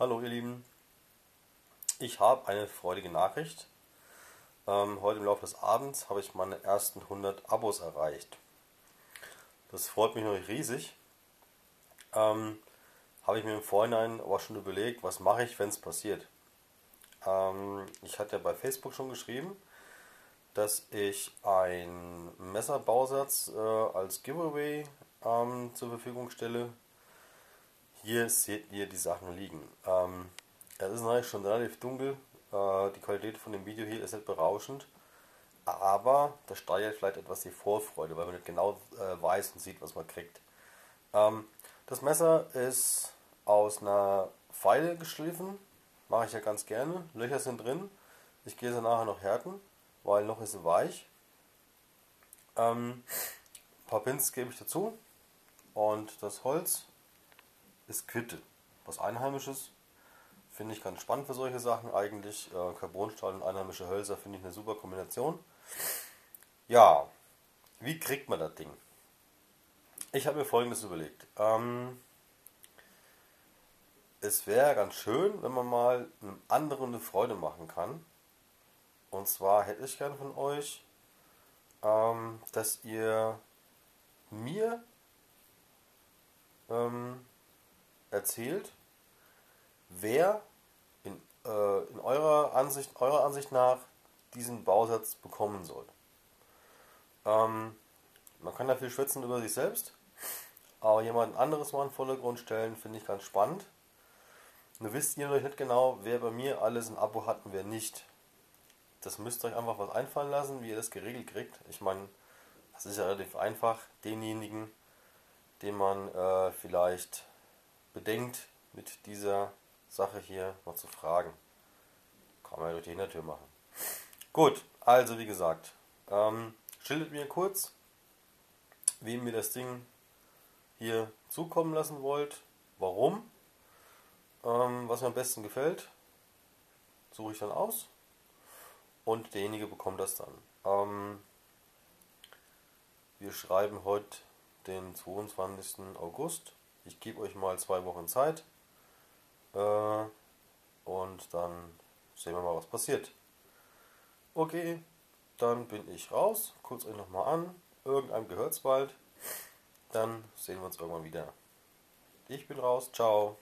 Hallo ihr Lieben, ich habe eine freudige Nachricht. Ähm, heute im Laufe des Abends habe ich meine ersten 100 Abos erreicht. Das freut mich natürlich riesig. Ähm, habe ich mir im Vorhinein aber schon überlegt, was mache ich, wenn es passiert. Ähm, ich hatte ja bei Facebook schon geschrieben, dass ich einen Messerbausatz äh, als Giveaway ähm, zur Verfügung stelle hier seht ihr die Sachen liegen. Ähm, es ist natürlich schon relativ dunkel. Äh, die Qualität von dem Video hier ist nicht berauschend. Aber das steigert vielleicht etwas die Vorfreude, weil man nicht genau äh, weiß und sieht, was man kriegt. Ähm, das Messer ist aus einer Pfeile geschliffen. Mache ich ja ganz gerne. Löcher sind drin. Ich gehe sie nachher noch härten, weil noch ist sie weich. Ähm, ein paar Pins gebe ich dazu. Und das Holz ist Quitte. Was Einheimisches. Finde ich ganz spannend für solche Sachen eigentlich. Äh, Carbonstahl und einheimische Hölzer finde ich eine super Kombination. Ja, wie kriegt man das Ding? Ich habe mir folgendes überlegt. Ähm, es wäre ganz schön, wenn man mal einem anderen eine Freude machen kann. Und zwar hätte ich gerne von euch, ähm, dass ihr mir ähm, erzählt, wer in, äh, in eurer, Ansicht, eurer Ansicht nach diesen Bausatz bekommen soll. Ähm, man kann da viel schwätzen über sich selbst, aber jemand anderes mal in den Vordergrund stellen, finde ich ganz spannend. Nur wisst ihr noch nicht genau, wer bei mir alles ein Abo hat und wer nicht. Das müsst ihr euch einfach was einfallen lassen, wie ihr das geregelt kriegt. Ich meine, das ist ja relativ einfach. Denjenigen, den man äh, vielleicht bedenkt, mit dieser Sache hier noch zu fragen. Kann man ja durch die Hintertür machen. Gut, also wie gesagt, ähm, schildert mir kurz, wem ihr das Ding hier zukommen lassen wollt, warum, ähm, was mir am besten gefällt, suche ich dann aus und derjenige bekommt das dann. Ähm, wir schreiben heute den 22. August ich gebe euch mal zwei Wochen Zeit äh, und dann sehen wir mal, was passiert. Okay, dann bin ich raus. Kurz euch nochmal an. Irgendeinem gehört es bald. Dann sehen wir uns irgendwann wieder. Ich bin raus. Ciao.